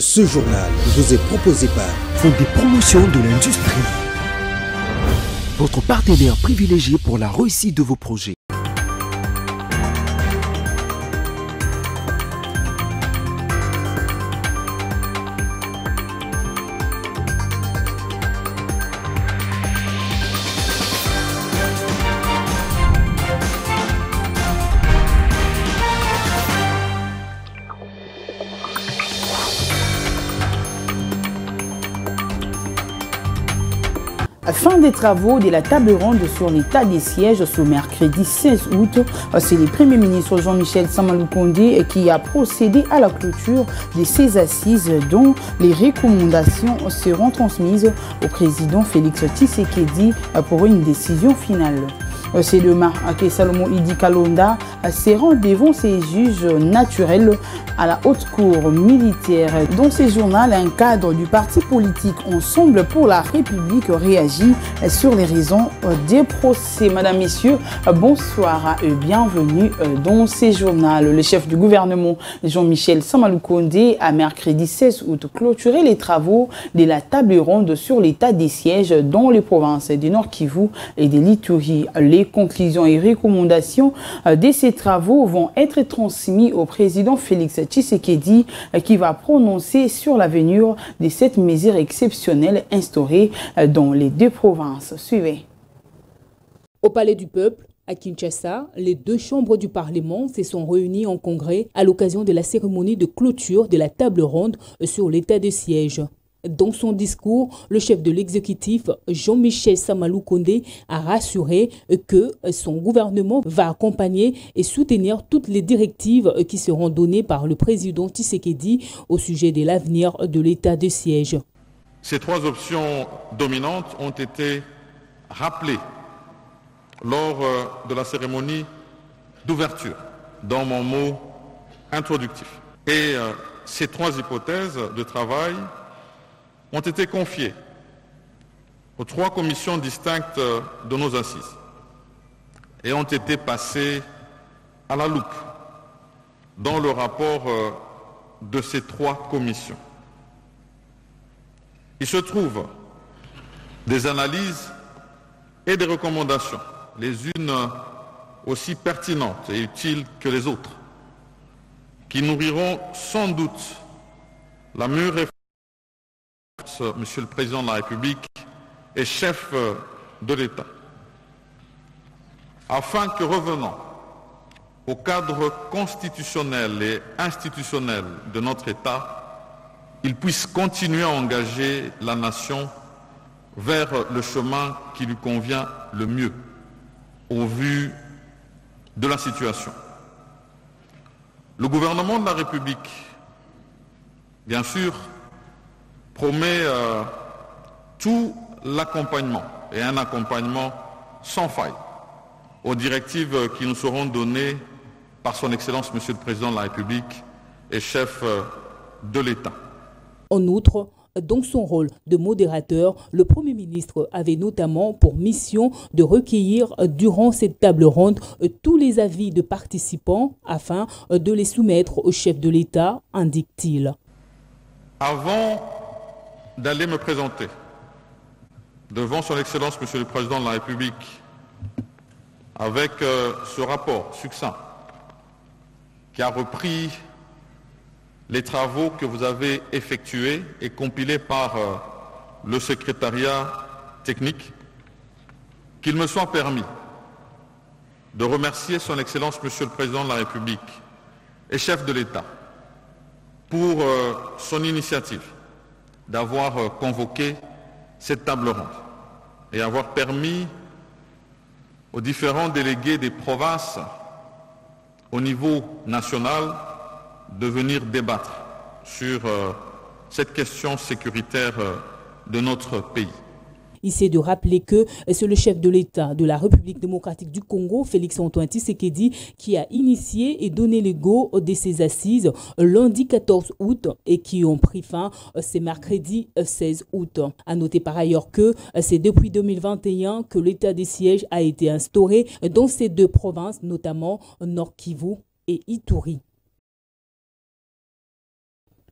Ce journal vous est proposé par Fonds des promotions de l'industrie. Votre partenaire privilégié pour la réussite de vos projets. Fin des travaux de la table ronde sur l'état des sièges ce mercredi 16 août. C'est le Premier ministre Jean-Michel Samalou Kondé qui a procédé à la clôture de ces assises dont les recommandations seront transmises au président Félix Tshisekedi pour une décision finale. C'est demain que Salomon Idi Kalonda se devant ses juges naturels à la haute cour militaire. Dans ce journal, un cadre du parti politique Ensemble pour la République réagit sur les raisons des procès. Madame, Messieurs, bonsoir et bienvenue dans ce journal. Le chef du gouvernement, Jean-Michel Samalou Kondé, a mercredi 16 août clôturé les travaux de la table ronde sur l'état des sièges dans les provinces du Nord Kivu et de l'Ituri. Conclusions et recommandations de ces travaux vont être transmis au président Félix Tshisekedi qui va prononcer sur l'avenir de cette mesure exceptionnelle instaurée dans les deux provinces. Suivez. Au Palais du Peuple, à Kinshasa, les deux chambres du Parlement se sont réunies en congrès à l'occasion de la cérémonie de clôture de la table ronde sur l'état de siège. Dans son discours, le chef de l'exécutif, Jean-Michel Samalou Kondé, a rassuré que son gouvernement va accompagner et soutenir toutes les directives qui seront données par le président Tshisekedi au sujet de l'avenir de l'état de siège. Ces trois options dominantes ont été rappelées lors de la cérémonie d'ouverture dans mon mot introductif. Et ces trois hypothèses de travail ont été confiées aux trois commissions distinctes de nos assises et ont été passées à la loupe dans le rapport de ces trois commissions. Il se trouve des analyses et des recommandations, les unes aussi pertinentes et utiles que les autres, qui nourriront sans doute la mûre réflexion Monsieur le Président de la République et chef de l'État, afin que revenant au cadre constitutionnel et institutionnel de notre État, il puisse continuer à engager la nation vers le chemin qui lui convient le mieux au vu de la situation. Le gouvernement de la République, bien sûr, promet euh, tout l'accompagnement et un accompagnement sans faille aux directives qui nous seront données par son Excellence Monsieur le Président de la République et chef de l'État. En outre, dans son rôle de modérateur, le Premier ministre avait notamment pour mission de recueillir durant cette table ronde tous les avis de participants afin de les soumettre au chef de l'État, indique-t-il. Avant d'aller me présenter. Devant son Excellence Monsieur le Président de la République avec euh, ce rapport succinct qui a repris les travaux que vous avez effectués et compilés par euh, le secrétariat technique, qu'il me soit permis de remercier son Excellence Monsieur le Président de la République et chef de l'État pour euh, son initiative d'avoir euh, convoqué cette table ronde et avoir permis aux différents délégués des provinces au niveau national de venir débattre sur euh, cette question sécuritaire euh, de notre pays. Il s'est de rappeler que c'est le chef de l'État de la République démocratique du Congo, Félix Antoine Tshisekedi, qui a initié et donné le go de ces assises lundi 14 août et qui ont pris fin ce mercredi 16 août. À noter par ailleurs que c'est depuis 2021 que l'état des sièges a été instauré dans ces deux provinces, notamment Nord Kivu et Ituri.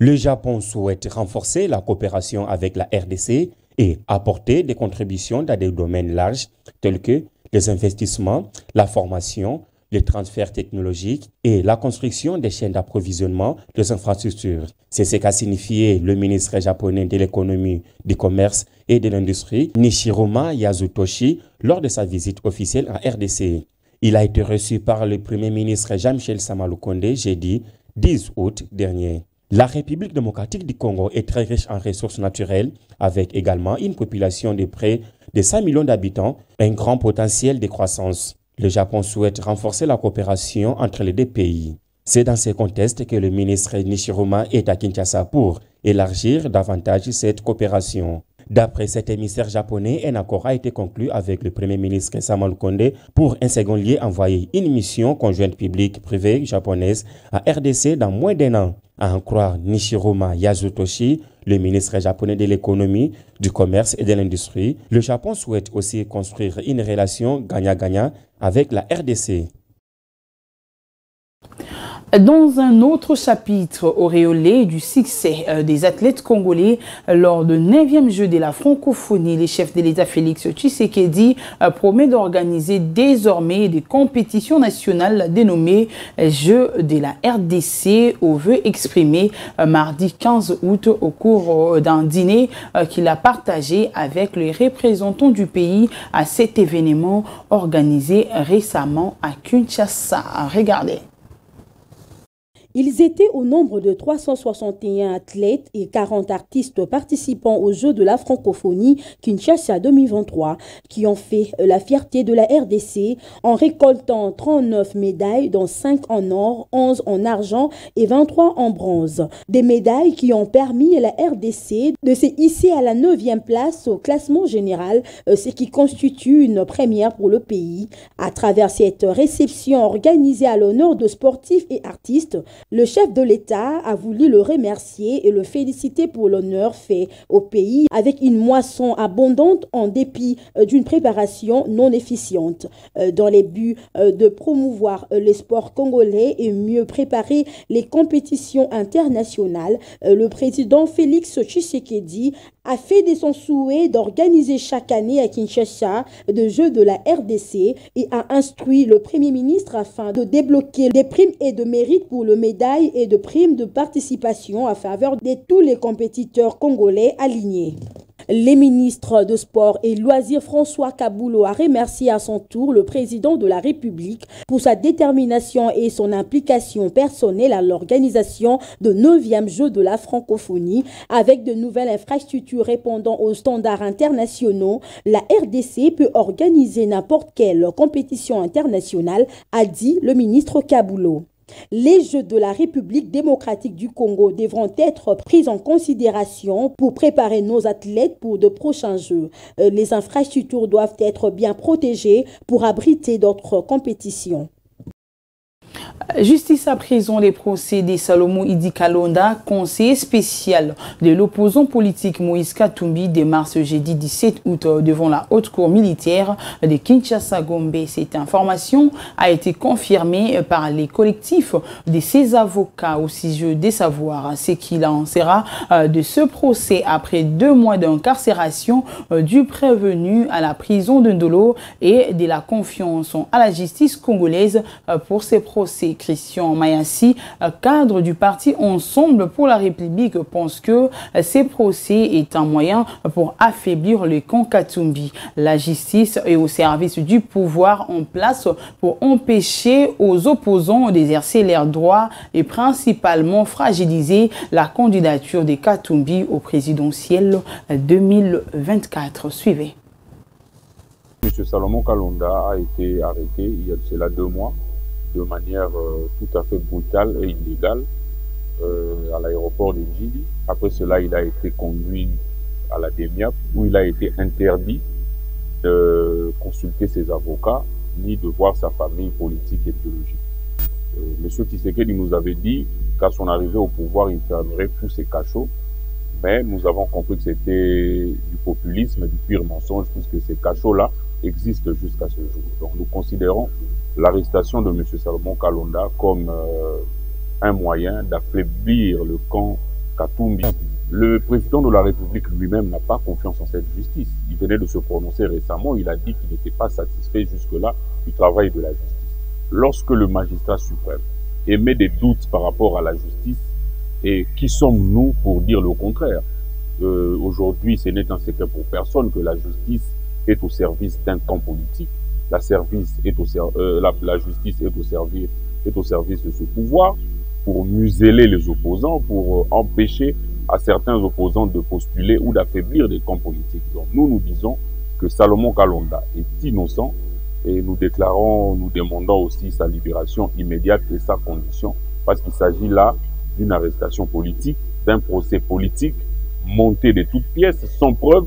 Le Japon souhaite renforcer la coopération avec la RDC et apporter des contributions dans des domaines larges tels que les investissements, la formation, les transferts technologiques et la construction des chaînes d'approvisionnement des infrastructures. C'est ce qu'a signifié le ministre japonais de l'économie, du commerce et de l'industrie, Nishiroma Yazutoshi, lors de sa visite officielle en RDC. Il a été reçu par le premier ministre Jean-Michel Samalukonde jeudi 10 août dernier. La République démocratique du Congo est très riche en ressources naturelles, avec également une population de près de 5 millions d'habitants, un grand potentiel de croissance. Le Japon souhaite renforcer la coopération entre les deux pays. C'est dans ce contexte que le ministre Nishiroma est à Kinshasa pour élargir davantage cette coopération. D'après cet émissaire japonais, un accord a été conclu avec le Premier ministre Samuel Konde pour un second lieu envoyer une mission conjointe publique-privée japonaise à RDC dans moins d'un an. À en croire Nishiroma Yazutoshi, le ministre japonais de l'économie, du commerce et de l'industrie, le Japon souhaite aussi construire une relation gagnant-gagnant avec la RDC. Dans un autre chapitre auréolé du succès euh, des athlètes congolais lors du 9e jeu de la francophonie, le chef de l'État Félix Tshisekedi euh, promet d'organiser désormais des compétitions nationales dénommées euh, Jeux de la RDC au vœu exprimé mardi 15 août au cours d'un dîner qu'il a partagé avec les représentants du pays à cet événement organisé récemment à Kinshasa. Regardez. Ils étaient au nombre de 361 athlètes et 40 artistes participant aux Jeux de la francophonie Kinshasa 2023 qui ont fait la fierté de la RDC en récoltant 39 médailles dont 5 en or, 11 en argent et 23 en bronze. Des médailles qui ont permis à la RDC de se hisser à la 9e place au classement général, euh, ce qui constitue une première pour le pays. À travers cette réception organisée à l'honneur de sportifs et artistes, le chef de l'État a voulu le remercier et le féliciter pour l'honneur fait au pays avec une moisson abondante en dépit euh, d'une préparation non efficiente. Euh, dans les buts euh, de promouvoir les sports congolais et mieux préparer les compétitions internationales, le président Félix Tshisekedi a fait de son souhait d'organiser chaque année à Kinshasa des Jeux de la RDC et a instruit le Premier ministre afin de débloquer des primes et de mérite pour le médaille et de primes de participation à faveur de tous les compétiteurs congolais alignés. Les ministres de Sport et Loisirs François Kaboulou a remercié à son tour le président de la République pour sa détermination et son implication personnelle à l'organisation de 9e Jeux de la francophonie avec de nouvelles infrastructures répondant aux standards internationaux. La RDC peut organiser n'importe quelle compétition internationale, a dit le ministre Kaboulou. Les Jeux de la République démocratique du Congo devront être pris en considération pour préparer nos athlètes pour de prochains Jeux. Euh, les infrastructures doivent être bien protégées pour abriter d'autres compétitions. Justice à prison, les procédés Salomon Idi Kalonda, conseiller spécial de l'opposant politique Moïse Katumbi, démarre ce jeudi 17 août devant la haute cour militaire de Kinshasa Gombe. Cette information a été confirmée par les collectifs de ses avocats au sujet des savoirs, ce qu'il en sera euh, de ce procès après deux mois d'incarcération euh, du prévenu à la prison de Ndolo et de la confiance à la justice congolaise euh, pour ces procès. Christian Mayassi, cadre du parti Ensemble pour la République, pense que ces procès est un moyen pour affaiblir le camp Katumbi. La justice est au service du pouvoir en place pour empêcher aux opposants d'exercer leurs droits et principalement fragiliser la candidature des Katumbi au présidentiel 2024. Suivez. M. Salomon Kalonda a été arrêté il y a cela deux mois de manière euh, tout à fait brutale et illégale euh, à l'aéroport de Djili. Après cela, il a été conduit à la DEMIAP où il a été interdit de consulter ses avocats ni de voir sa famille politique et biologique. Euh, Monsieur Tshisekedi nous avait dit qu'à son arrivée au pouvoir, il fermerait tous ses cachots, mais nous avons compris que c'était du populisme, du pur mensonge, puisque ces cachots-là existent jusqu'à ce jour. Donc nous considérons l'arrestation de M. Salomon Kalonda comme euh, un moyen d'affaiblir le camp Katumbi. Le président de la République lui-même n'a pas confiance en cette justice. Il venait de se prononcer récemment, il a dit qu'il n'était pas satisfait jusque-là du travail de la justice. Lorsque le magistrat suprême émet des doutes par rapport à la justice, et qui sommes-nous pour dire le contraire? Euh, Aujourd'hui, ce n'est un secret pour personne que la justice est au service d'un camp politique. Euh, la, justice est au, service, est au service de ce pouvoir pour museler les opposants, pour euh, empêcher à certains opposants de postuler ou d'affaiblir des camps politiques. Donc nous, nous disons que Salomon Kalonda est innocent et nous déclarons, nous demandons aussi sa libération immédiate et sa condition parce qu'il s'agit là d'une arrestation politique, d'un procès politique monté de toutes pièces, sans preuve,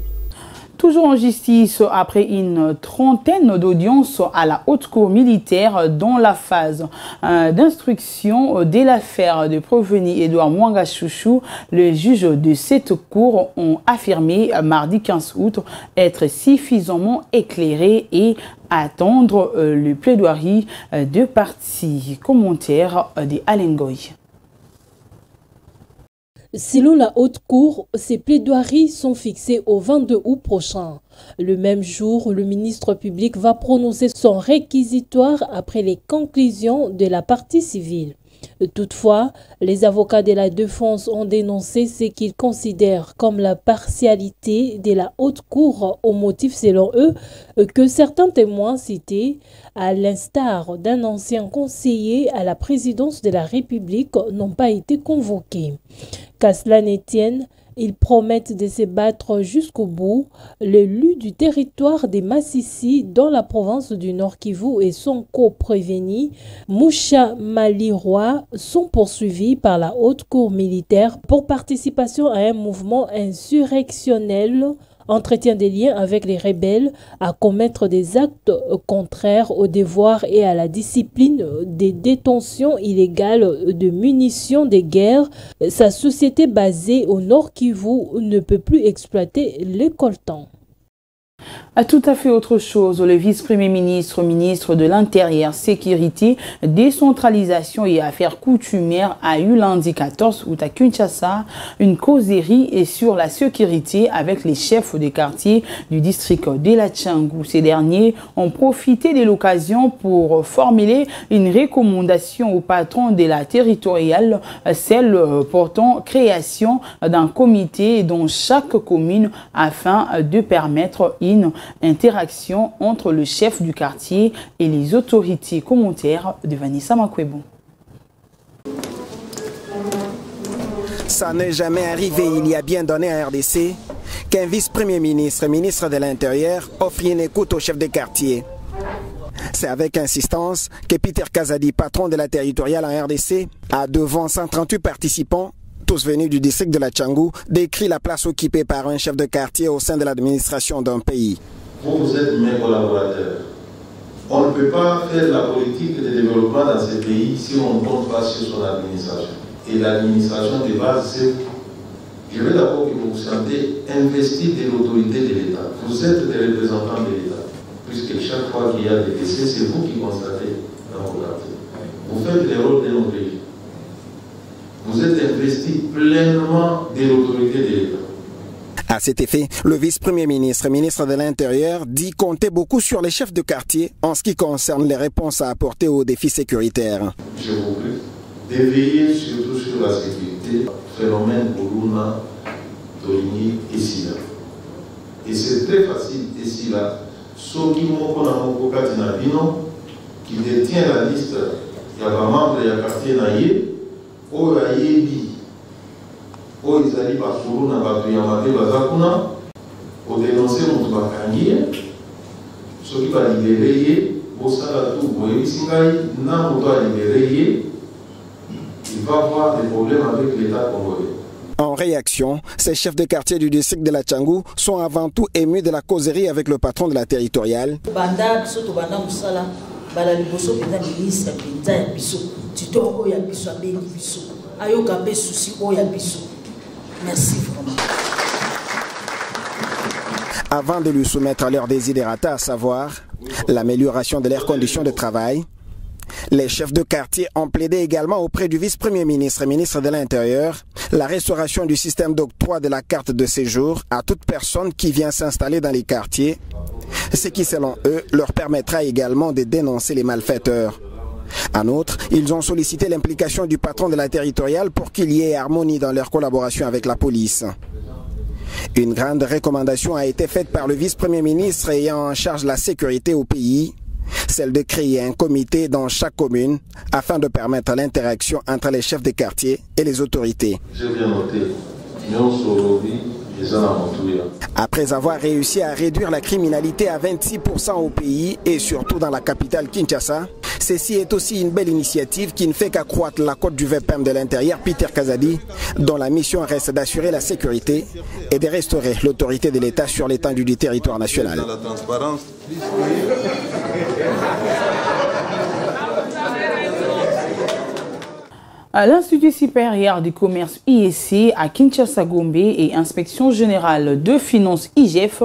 Toujours en justice, après une trentaine d'audiences à la haute cour militaire dans la phase euh, d'instruction de l'affaire de Proveni Edouard Mwanga Chouchou, les juges de cette cour ont affirmé mardi 15 août être suffisamment éclairés et attendre euh, le plaidoirie euh, de partie commentaire de Alengoy. Selon la haute cour, ces plaidoiries sont fixées au 22 août prochain. Le même jour, le ministre public va prononcer son réquisitoire après les conclusions de la partie civile. Toutefois, les avocats de la défense ont dénoncé ce qu'ils considèrent comme la partialité de la haute cour au motif, selon eux, que certains témoins cités, à l'instar d'un ancien conseiller à la présidence de la République, n'ont pas été convoqués. Qu'à cela n'étienne, ils promettent de se battre jusqu'au bout. L'élu du territoire des Massissi dans la province du Nord Kivu et son co-prévenu, Moucha Maliroy, sont poursuivis par la haute cour militaire pour participation à un mouvement insurrectionnel entretient des liens avec les rebelles, à commettre des actes contraires au devoir et à la discipline des détentions illégales de munitions de guerre. Sa société basée au Nord Kivu ne peut plus exploiter les coltans. À tout à fait autre chose, le vice-premier ministre, ministre de l'Intérieur, Sécurité, Décentralisation et Affaires coutumières a eu lundi 14 août à Kinshasa une causerie sur la sécurité avec les chefs des quartiers du district de la Tchangou. Ces derniers ont profité de l'occasion pour formuler une recommandation au patron de la territoriale, celle portant création d'un comité dans chaque commune afin de permettre une interaction entre le chef du quartier et les autorités commentaires de Vanessa Makwebo. Ça n'est jamais arrivé il y a bien donné à RDC qu'un vice-premier ministre, ministre de l'Intérieur, offre une écoute au chef de quartier. C'est avec insistance que Peter Kazadi, patron de la territoriale en RDC, a devant 138 participants tous venus du district de la Tchangou, décrit la place occupée par un chef de quartier au sein de l'administration d'un pays. Vous, vous êtes mes collaborateurs. On ne peut pas faire la politique de développement dans ce pays si on ne compte pas sur son administration. Et l'administration de base, c'est. Je veux d'abord que vous vous sentez investi de l'autorité de l'État. Vous êtes des représentants de l'État. Puisque chaque fois qu'il y a des décès, c'est vous qui constatez dans vos quartiers. Vous faites le rôle de nos pays vous êtes investi pleinement de l'autorité de l'État. À cet effet, le vice-premier ministre, ministre de l'Intérieur, dit compter beaucoup sur les chefs de quartier en ce qui concerne les réponses à apporter aux défis sécuritaires. Je vous prie de veiller surtout sur la sécurité, phénomène Boluna, Toligny et Silla. Et c'est très facile ici là. Moko kati na bino qui détient la liste ya bamembre ya quartier na ye oyo ayebi oyo ezali bafulu na bato ya mabe baza kuna kodenonse moto bakangi ye soki balibere ye bosala tu boyebisi ngai na moto alibere ye il va avoir des problèmes avec l'état congolais En réaction, ces chefs de quartier du district de la Tchangou sont avant tout émus de la causerie avec le patron de la territoriale. Avant de lui soumettre leurs desiderata, à savoir l'amélioration de leurs conditions de travail, les chefs de quartier ont plaidé également auprès du vice-premier ministre et ministre de l'Intérieur la restauration du système d'octroi de la carte de séjour à toute personne qui vient s'installer dans les quartiers, ce qui selon eux leur permettra également de dénoncer les malfaiteurs. En outre, ils ont sollicité l'implication du patron de la territoriale pour qu'il y ait harmonie dans leur collaboration avec la police. Une grande recommandation a été faite par le vice-premier ministre ayant en charge la sécurité au pays, celle de créer un comité dans chaque commune afin de permettre l'interaction entre les chefs de quartier et les autorités. Après avoir réussi à réduire la criminalité à 26% au pays et surtout dans la capitale Kinshasa, ceci est aussi une belle initiative qui ne fait qu'accroître la cote du VPM de l'intérieur Peter Kazadi, dont la mission reste d'assurer la sécurité et de restaurer l'autorité de l'État sur l'étendue du territoire national. L'Institut supérieur du commerce IEC à Kinshasa-Gombe et Inspection générale de finances IGF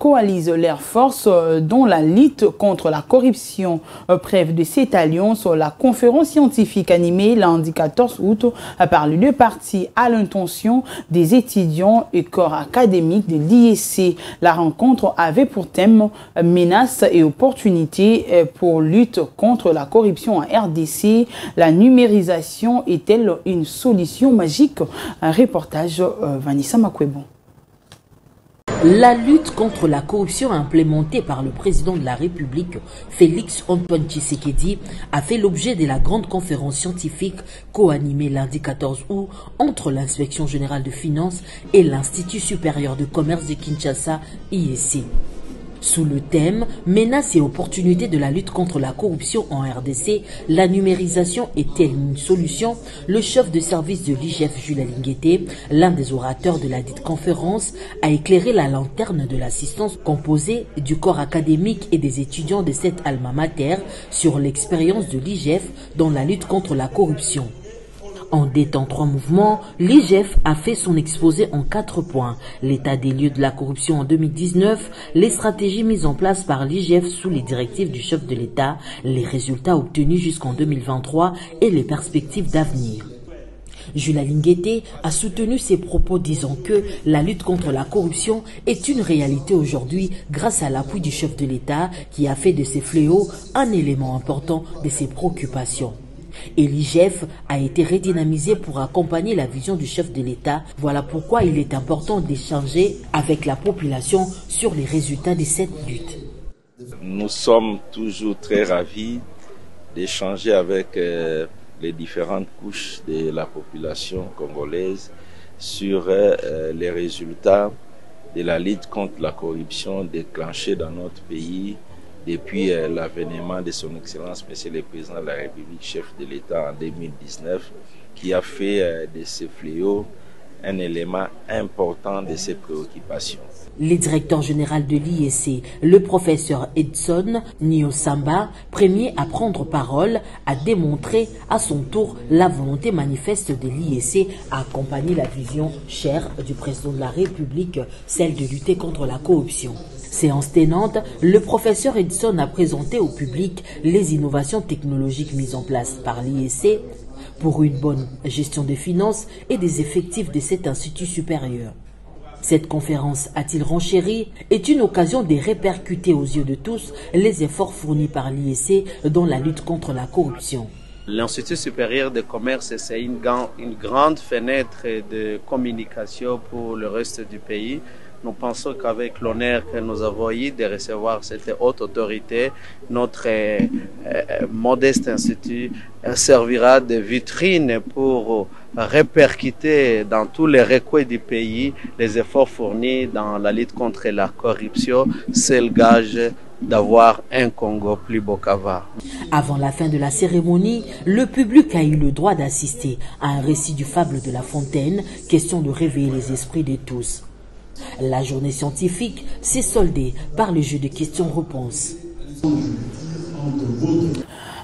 coalisent leurs forces dans la lutte contre la corruption. Preuve de cette alliance, la conférence scientifique animée lundi 14 août par les deux parties à l'intention des étudiants et corps académiques de l'IEC. La rencontre avait pour thème menaces et opportunités pour lutte contre la corruption en RDC, la numérisation est-elle une solution magique Un reportage euh, Vanessa Makwebo. La lutte contre la corruption implémentée par le président de la République, Félix Antoine Tshisekedi, a fait l'objet de la grande conférence scientifique co-animée lundi 14 août entre l'inspection générale de finances et l'Institut supérieur de commerce de Kinshasa, IEC. Sous le thème Menaces et opportunités de la lutte contre la corruption en RDC, la numérisation est-elle une solution? Le chef de service de l'IGF, Jules Lingueté, l'un des orateurs de la dite conférence, a éclairé la lanterne de l'assistance composée du corps académique et des étudiants de cette alma mater sur l'expérience de l'IGF dans la lutte contre la corruption. En détant trois mouvements, l'IGF a fait son exposé en quatre points. L'état des lieux de la corruption en 2019, les stratégies mises en place par l'IGF sous les directives du chef de l'État, les résultats obtenus jusqu'en 2023 et les perspectives d'avenir. Jules Lingueté a soutenu ses propos disant que la lutte contre la corruption est une réalité aujourd'hui grâce à l'appui du chef de l'État qui a fait de ces fléaux un élément important de ses préoccupations. Et l'IGF a été redynamisé pour accompagner la vision du chef de l'État. Voilà pourquoi il est important d'échanger avec la population sur les résultats de cette lutte. Nous sommes toujours très ravis d'échanger avec euh, les différentes couches de la population congolaise sur euh, les résultats de la lutte contre la corruption déclenchée dans notre pays depuis euh, l'avènement de son Excellence Monsieur le Président de la République, chef de l'État en 2019, qui a fait euh, de ces fléaux un élément important de ses préoccupations. Le directeur général de l'IEC, le professeur Edson Niosamba, premier à prendre parole, a démontré à son tour la volonté manifeste de l'IEC à accompagner la vision chère du président de la République, celle de lutter contre la corruption. Séance tenante, le professeur Edson a présenté au public les innovations technologiques mises en place par l'IEC pour une bonne gestion des finances et des effectifs de cet institut supérieur. Cette conférence, a-t-il renchéri, est une occasion de répercuter aux yeux de tous les efforts fournis par l'IEC dans la lutte contre la corruption. L'Institut supérieur de commerce, c'est une, une grande fenêtre de communication pour le reste du pays. Nous pensons qu'avec l'honneur que nous avons eu de recevoir cette haute autorité, notre euh, modeste institut servira de vitrine pour répercuter dans tous les recoins du pays les efforts fournis dans la lutte contre la corruption. C'est le gage d'avoir un Congo plus beau qu'avant. Avant la fin de la cérémonie, le public a eu le droit d'assister à un récit du fable de La Fontaine, question de réveiller les esprits de tous. La journée scientifique s'est soldée par le jeu de questions-réponses.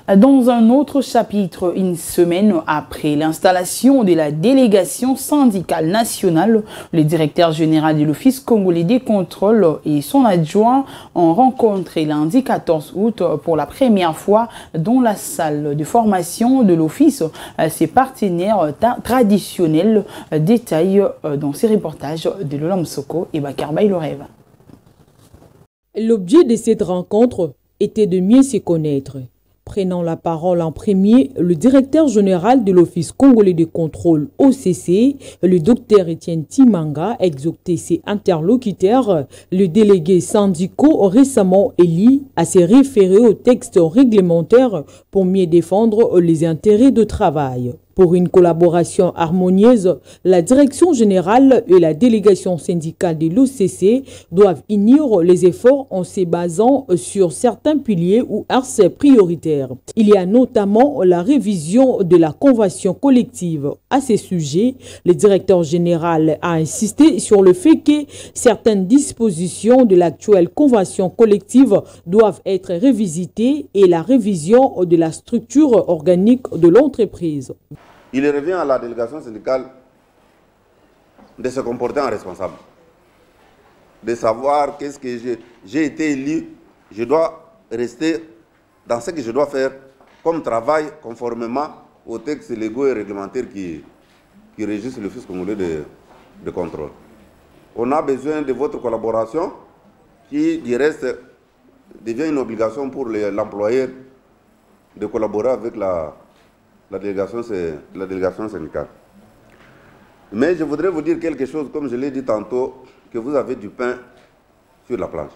Dans un autre chapitre, une semaine après l'installation de la délégation syndicale nationale, le directeur général de l'Office congolais des contrôles et son adjoint ont rencontré lundi 14 août pour la première fois dans la salle de formation de l'Office ses partenaires traditionnels. Détails dans ces reportages de Lolam Soko et Bakar Bailoreva. L'objet de cette rencontre était de mieux se connaître. Prenant la parole en premier, le directeur général de l'Office congolais de contrôle OCC, le docteur Étienne Timanga, exhorté ses interlocuteurs, le délégué syndical récemment élu, à se référer au texte réglementaire pour mieux défendre les intérêts de travail. Pour une collaboration harmonieuse, la direction générale et la délégation syndicale de l'OCC doivent unir les efforts en se basant sur certains piliers ou axes prioritaires. Il y a notamment la révision de la convention collective. À ce sujet, le directeur général a insisté sur le fait que certaines dispositions de l'actuelle convention collective doivent être révisitées et la révision de la structure organique de l'entreprise. Il revient à la délégation syndicale de se comporter en responsable, de savoir qu'est-ce que j'ai été élu, je dois rester dans ce que je dois faire comme travail conformément aux textes légaux et réglementaires qui, qui régissent le fisc congolais de, de contrôle. On a besoin de votre collaboration qui, du reste, devient une obligation pour l'employeur de collaborer avec la, la délégation, c'est la délégation syndicale. Mais je voudrais vous dire quelque chose, comme je l'ai dit tantôt, que vous avez du pain sur la planche.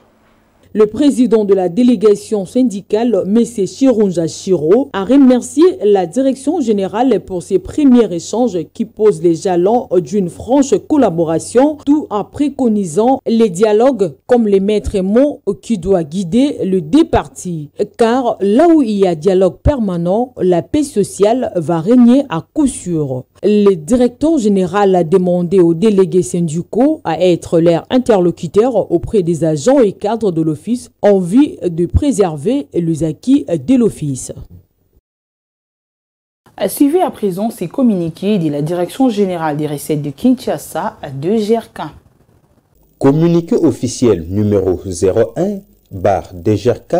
Le président de la délégation syndicale, M. Chirunja Chiro, a remercié la direction générale pour ses premiers échanges qui posent les jalons d'une franche collaboration, tout en préconisant les dialogues comme les maîtres mots qui doivent guider le départi. Car là où il y a dialogue permanent, la paix sociale va régner à coup sûr. Le directeur général a demandé aux délégués syndicaux à être leur interlocuteur auprès des agents et cadres de l'Office en vue de préserver les acquis de l'Office. Suivez à présent ces communiqués de la Direction générale des recettes de Kinshasa à 2 GRK. Communiqué officiel numéro 01 bar DGRK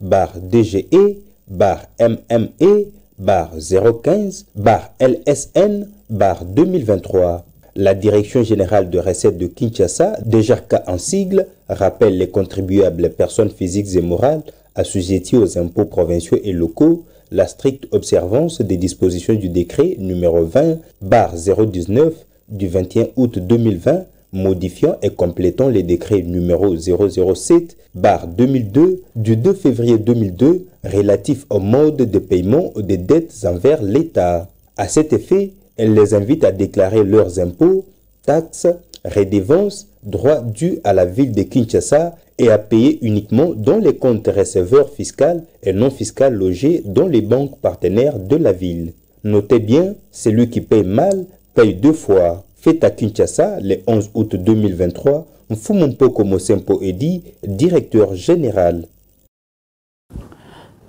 bar DGE bar MME bar 015 bar LSN bar 2023. La Direction générale de recettes de Kinshasa, DGRK en sigle, rappelle les contribuables personnes physiques et morales assujetties aux impôts provinciaux et locaux la stricte observance des dispositions du décret numéro 20 bar 019 du 21 août 2020 modifiant et complétant les décrets numéro 007 bar 2002 du 2 février 2002 relatif au mode de paiement des dettes envers l'État. À cet effet, elle les invite à déclarer leurs impôts, taxes, redevances, droits dus à la ville de Kinshasa et à payer uniquement dans les comptes receveurs fiscaux et non fiscaux logés dans les banques partenaires de la ville. Notez bien, celui qui paye mal paye deux fois. Fait à Kinshasa le 11 août 2023, Mfumumpo Mosempo Edi, directeur général.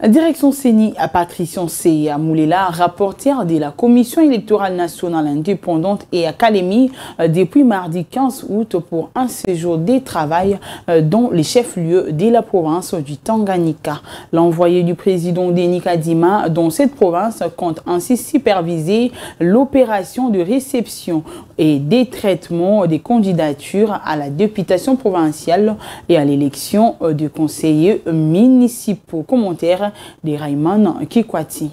Direction CENI à Patricion C. Moulela, rapporteur de la Commission électorale nationale indépendante et académie depuis mardi 15 août pour un séjour de travail dans les chefs-lieux de la province du Tanganyika. L'envoyé du président Denis Kadima dans cette province compte ainsi superviser l'opération de réception et des traitements des candidatures à la députation provinciale et à l'élection de conseillers municipaux. Commentaire de Rayman Kikwati.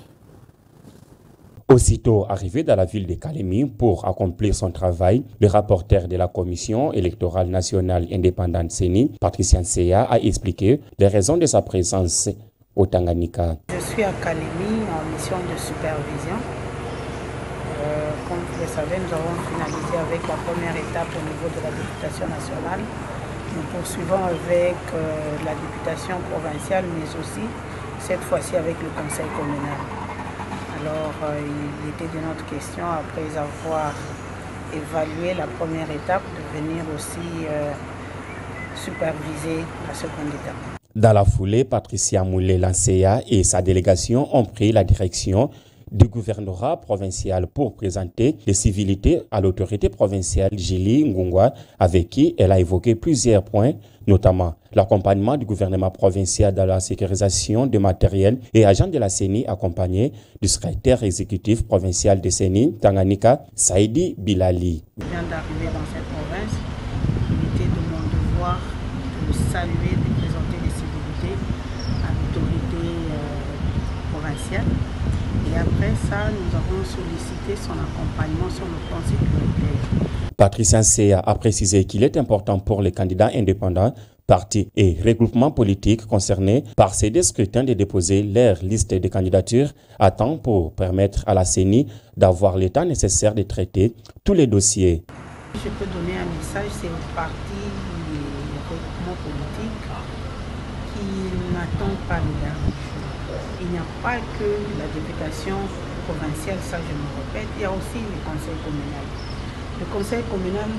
Aussitôt arrivé dans la ville de Kalemi pour accomplir son travail, le rapporteur de la Commission électorale nationale indépendante CENI, Patricien Seya, a expliqué les raisons de sa présence au Tanganyika. Je suis à Kalemi en mission de supervision. Euh, comme vous le savez, nous avons finalisé avec la première étape au niveau de la députation nationale. Nous poursuivons avec euh, la députation provinciale, mais aussi cette fois-ci avec le conseil communal. Alors, euh, il était de notre question, après avoir évalué la première étape, de venir aussi euh, superviser la seconde étape. Dans la foulée, Patricia Moulé-Lancea et sa délégation ont pris la direction du gouvernorat provincial pour présenter les civilités à l'autorité provinciale Gili Ngungwa, avec qui elle a évoqué plusieurs points, notamment l'accompagnement du gouvernement provincial dans la sécurisation de matériel et agents de la CENI accompagné du secrétaire exécutif provincial de CENI, Tanganyika, Saïdi Bilali. Saluer, de présenter civilités à l'autorité euh, provinciale. Et après ça, nous avons sollicité son accompagnement sur le plan sécuritaire. Patricia Nsea a précisé qu'il est important pour les candidats indépendants, partis et regroupements politiques concernés par ces deux scrutins de déposer leur liste de candidatures à temps pour permettre à la CENI d'avoir le temps nécessaire de traiter tous les dossiers. Je peux donner un message, c'est aux partis et regroupements politiques qui n'attendent pas le il n'y a pas que la députation provinciale, ça je me répète, il y a aussi le conseil communal. Le conseil communal,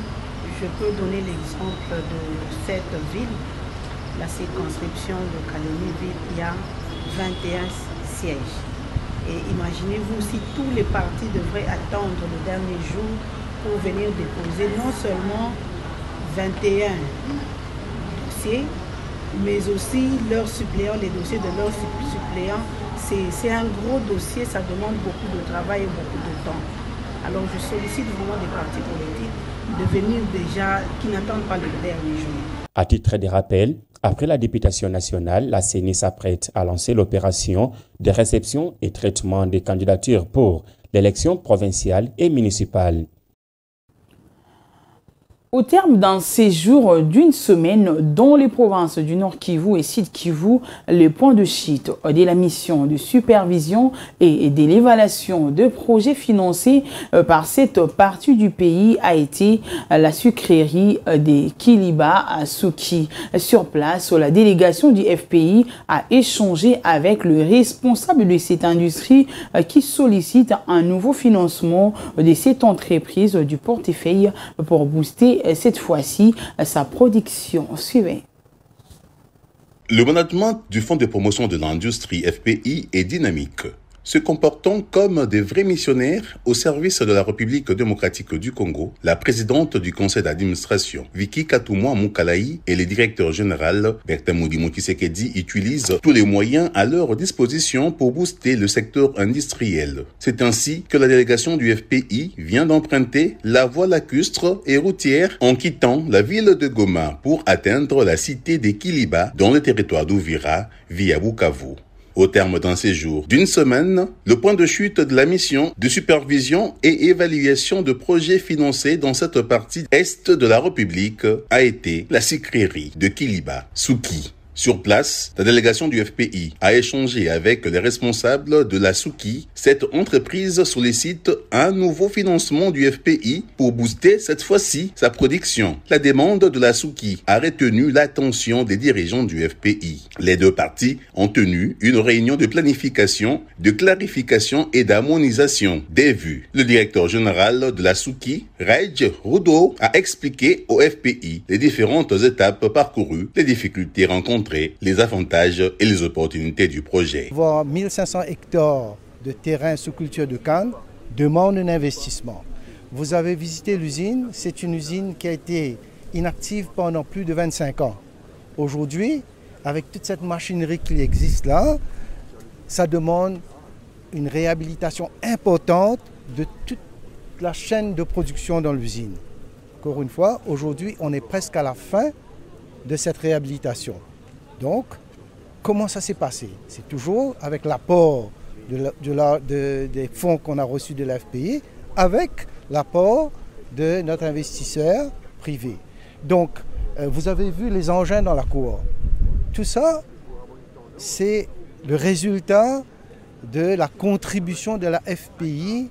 je peux donner l'exemple de cette ville, la circonscription de Calémie-Ville, il y a 21 sièges. Et imaginez-vous si tous les partis devraient attendre le dernier jour pour venir déposer non seulement 21 dossiers, mais aussi leurs suppléants, les dossiers de leurs suppléants. C'est un gros dossier, ça demande beaucoup de travail et beaucoup de temps. Alors je sollicite vraiment des partis politiques de venir déjà, qui n'attendent pas le dernier jour. À titre de rappel, après la députation nationale, la CENI s'apprête à lancer l'opération de réception et traitement des candidatures pour l'élection provinciale et municipale. Au terme d'un séjour d'une semaine dans les provinces du Nord Kivu et Sud Kivu, le point de chute de la mission de supervision et de l'évaluation de projets financés par cette partie du pays a été la sucrerie des Kiliba à Souki. Sur place, la délégation du FPI a échangé avec le responsable de cette industrie qui sollicite un nouveau financement de cette entreprise du portefeuille pour booster cette fois-ci sa production. Suivez. Le management du Fonds de promotion de l'industrie FPI est dynamique se comportant comme des vrais missionnaires au service de la République démocratique du Congo, la présidente du conseil d'administration, Vicky Katumwa Mukalaï, et le directeur général, Bertin Moudimou utilisent tous les moyens à leur disposition pour booster le secteur industriel. C'est ainsi que la délégation du FPI vient d'emprunter la voie lacustre et routière en quittant la ville de Goma pour atteindre la cité des Kiliba dans le territoire d'Ouvira via Bukavu. Au terme d'un séjour d'une semaine, le point de chute de la mission de supervision et évaluation de projets financés dans cette partie est de la République a été la sucrerie de Kiliba, Souki. Sur place, la délégation du FPI a échangé avec les responsables de la Souki. Cette entreprise sollicite un nouveau financement du FPI pour booster cette fois-ci sa production. La demande de la Souki a retenu l'attention des dirigeants du FPI. Les deux parties ont tenu une réunion de planification, de clarification et d'harmonisation des vues. Le directeur général de la Souki, Reg Rudo, a expliqué au FPI les différentes étapes parcourues, les difficultés rencontrées les avantages et les opportunités du projet. Voir 1500 hectares de terrain sous culture de canne demande un investissement. Vous avez visité l'usine, c'est une usine qui a été inactive pendant plus de 25 ans. Aujourd'hui, avec toute cette machinerie qui existe là, ça demande une réhabilitation importante de toute la chaîne de production dans l'usine. Encore une fois, aujourd'hui, on est presque à la fin de cette réhabilitation. Donc, comment ça s'est passé? C'est toujours avec l'apport des fonds qu'on a reçus de l'FPI, avec l'apport de notre investisseur privé. Donc, euh, vous avez vu les engins dans la cour. Tout ça, c'est le résultat de la contribution de la FPI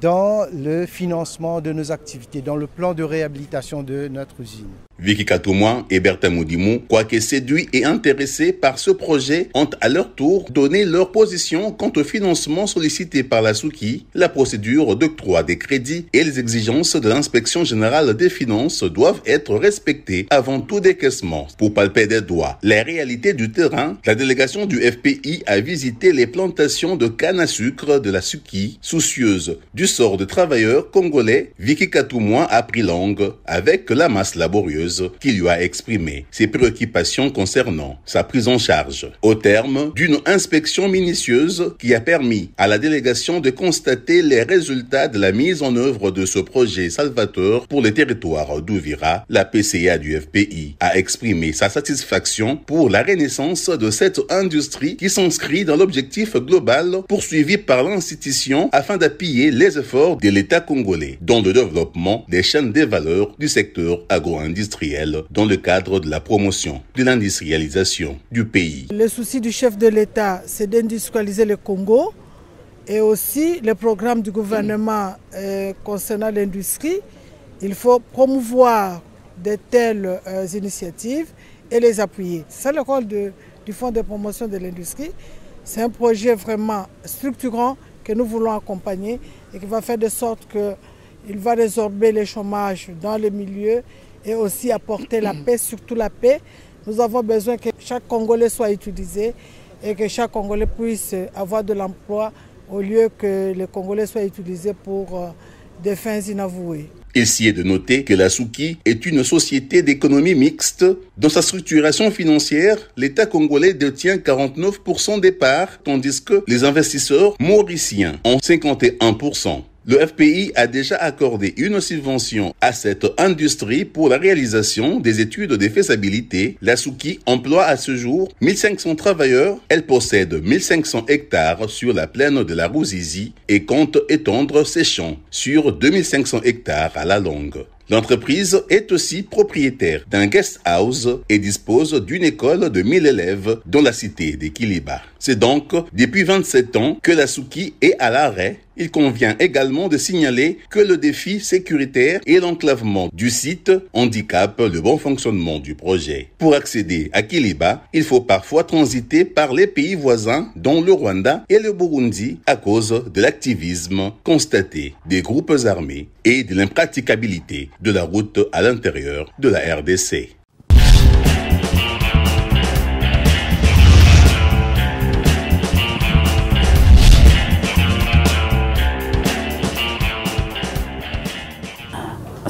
dans le financement de nos activités, dans le plan de réhabilitation de notre usine. Vicky Katouma et Bertha Moudimou, quoique séduits et intéressés par ce projet, ont à leur tour donné leur position quant au financement sollicité par la Souki, la procédure d'octroi des crédits et les exigences de l'inspection générale des finances doivent être respectées avant tout décaissement. Pour palper des doigts les réalités du terrain, la délégation du FPI a visité les plantations de canne à sucre de la Souki, soucieuse du sort de travailleurs congolais. Vicky Katouma a pris langue avec la masse laborieuse qui lui a exprimé ses préoccupations concernant sa prise en charge. Au terme d'une inspection minutieuse qui a permis à la délégation de constater les résultats de la mise en œuvre de ce projet salvateur pour les territoires d'Ouvira, la PCA du FPI a exprimé sa satisfaction pour la renaissance de cette industrie qui s'inscrit dans l'objectif global poursuivi par l'institution afin d'appuyer les efforts de l'État congolais dans le développement des chaînes des valeurs du secteur agro-industriel dans le cadre de la promotion de l'industrialisation du pays. Le souci du chef de l'État, c'est d'industrialiser le Congo et aussi le programme du gouvernement euh, concernant l'industrie. Il faut promouvoir de telles euh, initiatives et les appuyer. C'est le rôle du Fonds de promotion de l'industrie. C'est un projet vraiment structurant que nous voulons accompagner et qui va faire de sorte qu'il va résorber le chômage dans les milieux et aussi apporter la paix, surtout la paix. Nous avons besoin que chaque Congolais soit utilisé et que chaque Congolais puisse avoir de l'emploi au lieu que les Congolais soient utilisés pour euh, des fins inavouées. Est de noter que la Souki est une société d'économie mixte. Dans sa structuration financière, l'État congolais détient 49% des parts, tandis que les investisseurs mauriciens ont 51%. Le FPI a déjà accordé une subvention à cette industrie pour la réalisation des études de faisabilité. La Souki emploie à ce jour 1500 travailleurs. Elle possède 1500 hectares sur la plaine de la Rouzizi et compte étendre ses champs sur 2500 hectares à la longue. L'entreprise est aussi propriétaire d'un guest house et dispose d'une école de 1000 élèves dans la cité d'Ekiliba. C'est donc depuis 27 ans que la Souki est à l'arrêt. Il convient également de signaler que le défi sécuritaire et l'enclavement du site handicapent le bon fonctionnement du projet. Pour accéder à Kiliba, il faut parfois transiter par les pays voisins, dont le Rwanda et le Burundi, à cause de l'activisme constaté des groupes armés et de l'impraticabilité de la route à l'intérieur de la RDC.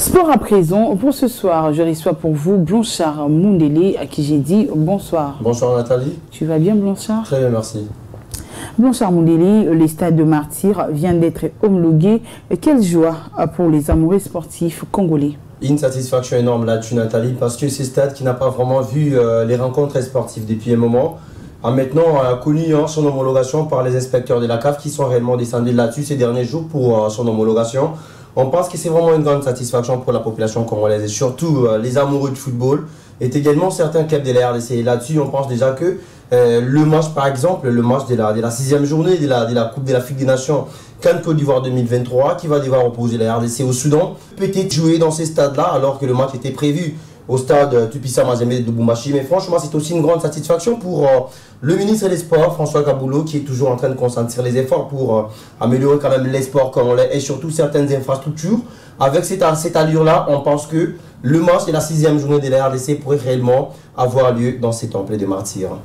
Sport à présent, pour ce soir, je reçois pour vous Blanchard Moundélé, à qui j'ai dit bonsoir. Bonsoir Nathalie. Tu vas bien Blanchard? Très bien, merci. Blanchard Moundélé, le stade de Martyr vient d'être homologué. Quelle joie pour les amoureux sportifs congolais Une satisfaction énorme là-dessus Nathalie, parce que c'est stade qui n'a pas vraiment vu euh, les rencontres sportives depuis un moment a maintenant a connu hein, son homologation par les inspecteurs de la CAF qui sont réellement descendus là-dessus ces derniers jours pour euh, son homologation. On pense que c'est vraiment une grande satisfaction pour la population congolaise et surtout euh, les amoureux de football et également certains clubs de la RDC. Là-dessus, on pense déjà que euh, le match, par exemple, le match de la, sixième journée de la, de la Coupe de l'Afrique des Nations, Cannes Côte d'Ivoire 2023, qui va devoir opposer la RDC au Soudan, peut être joué dans ces stades-là alors que le match était prévu au stade Tupisa Mazembe de Bumbashi. Mais franchement, c'est aussi une grande satisfaction pour euh, le ministre des Sports, François Kaboulot, qui est toujours en train de concentrer les efforts pour euh, améliorer quand même les sports l'est et surtout certaines infrastructures. Avec cette, cette allure-là, on pense que le match de la sixième journée de la RDC pourrait réellement avoir lieu dans ces temples de martyrs.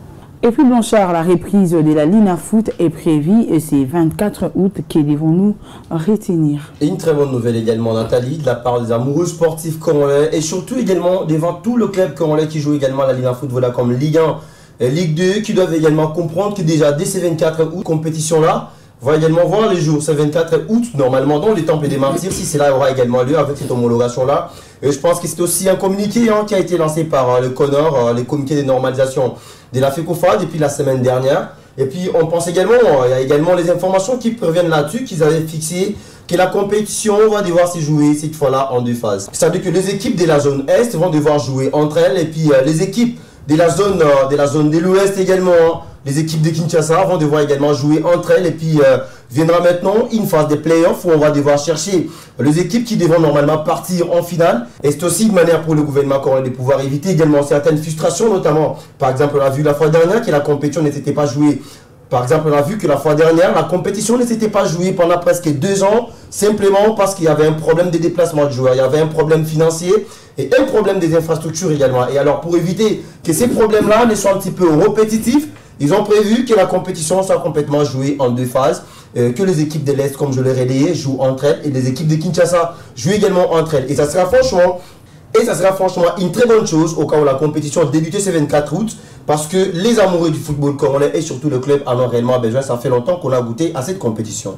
Et puis Blanchard, la reprise de la Lina Foot est prévue et c'est 24 août que devons-nous retenir. Et une très bonne nouvelle également Nathalie de la part des amoureux sportifs congolais et surtout également devant tout le club congolais qui joue également la Lina Foot voilà comme Ligue 1 et Ligue 2 qui doivent également comprendre que déjà dès ces 24 août compétition là va également voir les jours, c'est 24 août, normalement, dans les temples des martyrs, si cela aura également lieu avec cette homologation-là. Et je pense que c'est aussi un communiqué hein, qui a été lancé par euh, le CONOR, euh, les comités de normalisation de la FECOFA depuis la semaine dernière. Et puis on pense également, il y a également les informations qui préviennent là-dessus, qu'ils avaient fixé que la compétition va devoir se jouer cette fois-là en deux phases. C'est-à-dire que les équipes de la zone Est vont devoir jouer entre elles et puis euh, les équipes de la zone, de la zone de l'Ouest également Les équipes de Kinshasa vont devoir également jouer entre elles et puis euh, viendra maintenant une phase des playoffs où on va devoir chercher les équipes qui devront normalement partir en finale. Et c'est aussi une manière pour le gouvernement congolais de pouvoir éviter également certaines frustrations, notamment, par exemple, on a vu la fois dernière que la compétition n'était pas jouée par exemple, on a vu que la fois dernière, la compétition ne s'était pas jouée pendant presque deux ans, simplement parce qu'il y avait un problème de déplacement de joueurs, il y avait un problème financier et un problème des infrastructures également. Et alors, pour éviter que ces problèmes-là ne soient un petit peu répétitifs, ils ont prévu que la compétition soit complètement jouée en deux phases. Euh, que les équipes de l'Est, comme je l'ai relayé, jouent entre elles et les équipes de Kinshasa jouent également entre elles. Et ça sera franchement, et ça sera franchement une très bonne chose au cas où la compétition débutait ce 24 août. Parce que les amoureux du football congolais et surtout le club en ont réellement besoin. Ça fait longtemps qu'on a goûté à cette compétition.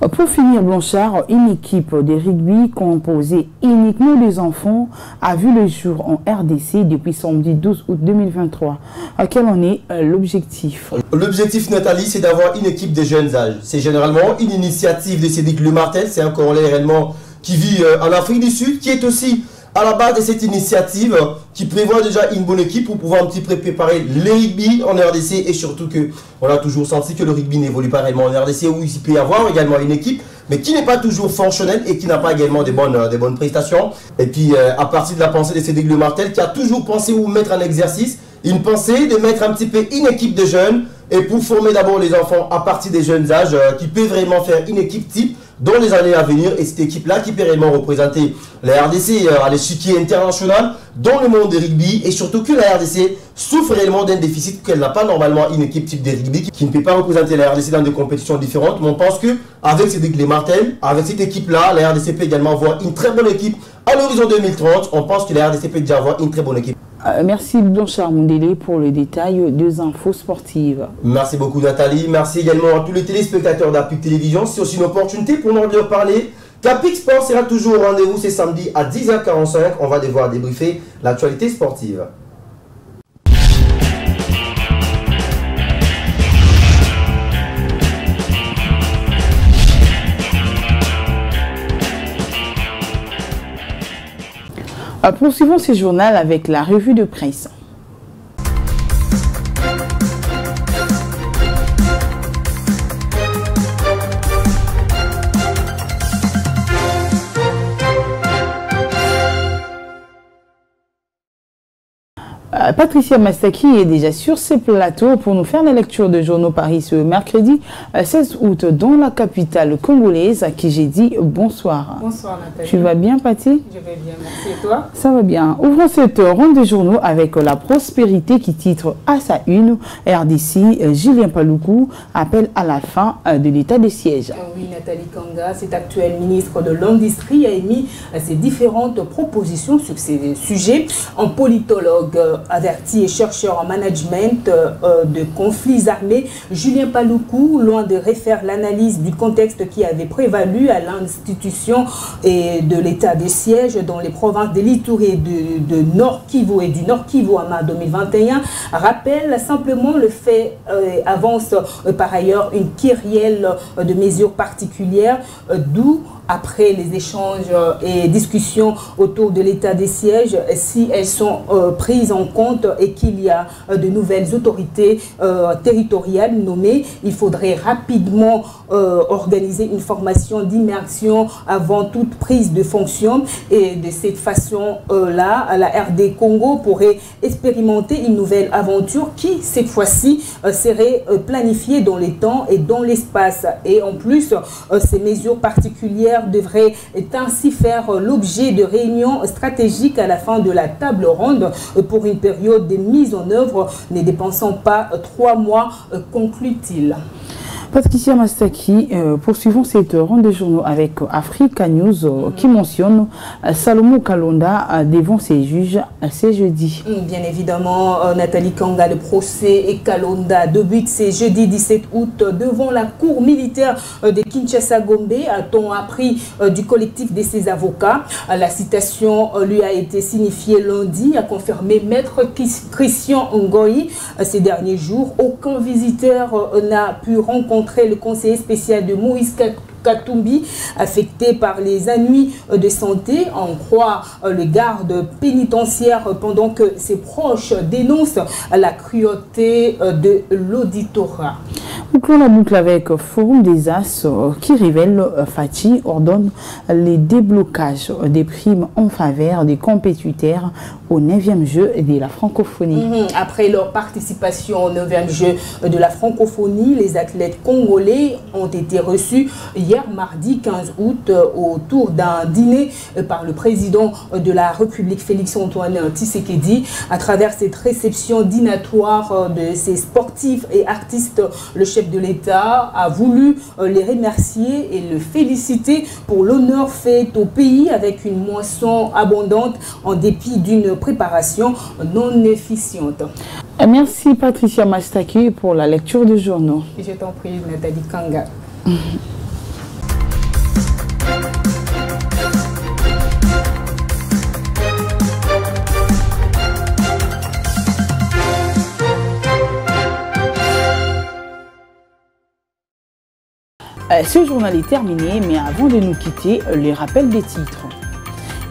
Pour finir, Blanchard, une équipe de rugby composée uniquement des enfants a vu le jour en RDC depuis samedi 12 août 2023. À quel en est euh, l'objectif? L'objectif, Nathalie, c'est d'avoir une équipe de jeunes âges. C'est généralement une initiative de Cédric Le Martel. C'est un Congolais réellement qui vit euh, en Afrique du Sud, qui est aussi à la base de cette initiative qui prévoit déjà une bonne équipe pour pouvoir un petit peu préparer les rugby en RDC et surtout que on a toujours senti que le rugby n'évolue pas réellement en RDC où il peut y avoir également une équipe mais qui n'est pas toujours fonctionnelle et qui n'a pas également des bonnes, des bonnes prestations. Et puis euh, à partir de la pensée de Cédric Le Martel qui a toujours pensé où mettre en exercice une pensée de mettre un petit peu une équipe de jeunes et pour former d'abord les enfants à partir des jeunes âges euh, qui peut vraiment faire une équipe type dans les années à venir et cette équipe-là qui peut réellement représenter la RDC euh, à l'échiquier international dans le monde des rugby et surtout que la RDC souffre réellement d'un déficit qu'elle n'a pas normalement une équipe type de rugby qui, ne peut pas représenter la RDC dans des compétitions différentes. Mais on pense que avec Cédric Martel, avec cette équipe-là, la RDC peut également avoir une très bonne équipe à l'horizon 2030. On pense que la RDC peut déjà avoir une très bonne équipe. Euh, merci Blanchard Mondélé pour le détail des infos sportives. Merci beaucoup Nathalie. Merci également à tous les téléspectateurs d'Apic Télévision. C'est aussi une opportunité pour nous de leur parler. Capic Sport sera toujours au rendez-vous ce samedi à 10h45. On va devoir débriefer l'actualité sportive. Poursuivons ce journal avec la revue de presse. Patricia Mastaki est déjà sur ce plateau pour nous faire la lecture de journaux Paris ce mercredi 16 euh, août dans la capitale congolaise à qui j'ai dit bonsoir. Bonsoir Nathalie. Tu vas bien Patti Je vais bien, merci. Et toi? Ça va bien. Ouvrons cette ronde de journaux avec la prospérité qui titre à sa une RDC, euh, Julien Paloukou appelle à la fin de l'état de siège. Oui, Nathalie Kanga, cet actuel ministre de l'Industrie, a émis ses différentes propositions sur ces sujets. En politologue et chercheur en management euh, euh, de conflits armés, Julien Paloukou, loin de refaire l'analyse du contexte qui avait prévalu à l'institution et de l'état de siège dans les provinces de l'Itour et de, Nord Kivu et du Nord Kivu en mars 2021, rappelle simplement le fait, euh, avance par ailleurs une kyrielle de mesures particulières, d'où après les échanges et discussions autour de l'état des sièges, si elles sont prises en compte et qu'il y a euh, de nouvelles autorités euh, territoriales nommées, il faudrait rapidement euh, organiser une formation d'immersion avant toute prise de fonction. Et de cette façon-là, la RD Congo pourrait expérimenter une nouvelle aventure qui, cette fois-ci, serait planifiée dans les temps et dans l'espace. Et en plus, ces mesures particulières devraient ainsi faire l'objet de réunions stratégiques à la fin de la table ronde pour une période de mise en œuvre, ne dépensant pas trois mois, conclut-il. Patricia Mastaki, euh, poursuivons cette ronde de journaux avec Africa News euh, qui mentionne euh, Salomon Kalonda devant ses juges ce jeudi. Mm, bien évidemment, Nathalie Kanga, le procès et Kalonda débute ce jeudi 17 août devant la cour militaire de Kinshasa-Gombe, a-t-on appris du collectif de ses avocats. La citation lui a été signifiée lundi, a confirmé maître Christian Ngoyi. Ces derniers jours, aucun visiteur n'a pu rencontrer le conseiller spécial de Moïse Katumbi, affecté par les ennuis de santé. On croit le garde pénitentiaire pendant que ses proches dénoncent la cruauté de l'auditorat. Nous la boucle avec Forum des As qui révèle Fatih ordonne les déblocages des primes en faveur des compétiteurs au 9e jeu de la francophonie. Mhm. Après leur participation au 9e jeu de la francophonie, les athlètes congolais ont été reçus hier mardi 15 août autour d'un dîner par le président de la République Félix-Antoine Tshisekedi. À travers cette réception dînatoire de ces sportifs et artistes, le chef de l'État a voulu euh, les remercier et le féliciter pour l'honneur fait au pays avec une moisson abondante en dépit d'une préparation non efficiente. Merci Patricia Mastaki pour la lecture du journaux. Je t'en prie Nathalie Kanga. ce journal est terminé, mais avant de nous quitter, les rappels des titres.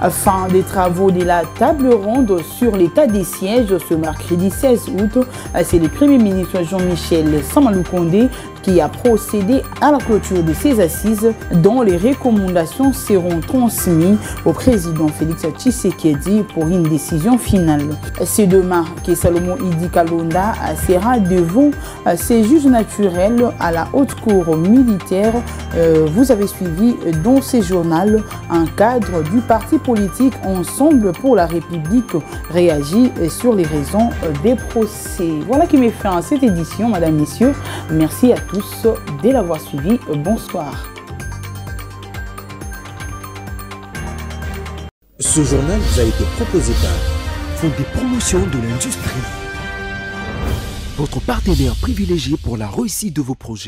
Fin des travaux de la table ronde sur l'état des sièges ce mercredi 16 août, c'est le Premier ministre Jean-Michel Samalou Condé qui a procédé à la clôture de ces assises dont les recommandations seront transmises au président Félix Tshisekedi pour une décision finale. C'est demain que Salomon Idi Kalonda sera devant ses juges naturels à la haute cour militaire. Euh, vous avez suivi dans ce journal un cadre du parti politique Ensemble pour la République réagit sur les raisons des procès. Voilà qui met fin à cette édition, Madame, Messieurs. Merci à tous l'avoir suivi. Bonsoir. Ce journal vous a été proposé par Fonds des promotions de l'industrie. Votre partenaire privilégié pour la réussite de vos projets.